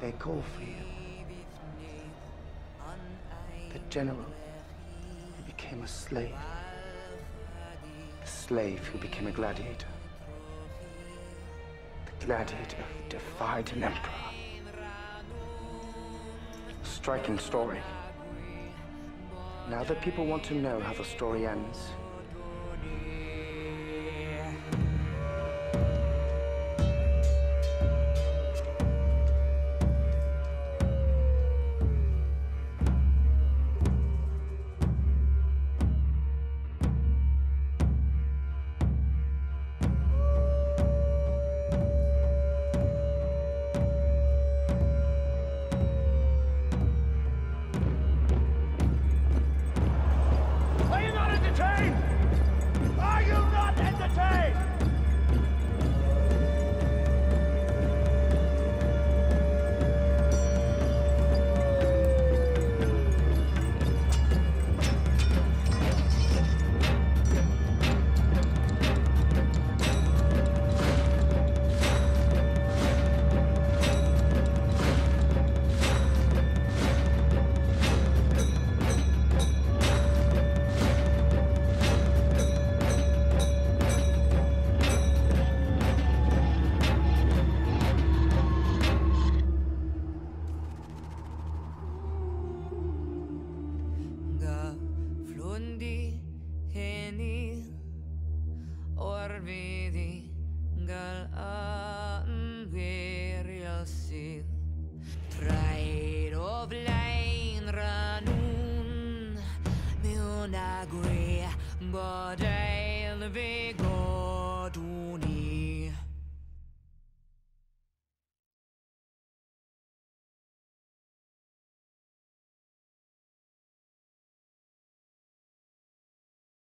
may call for you. The general who became a slave. The slave who became a gladiator. The gladiator who defied an emperor. Striking story. Now that people want to know how the story ends, orvidi gal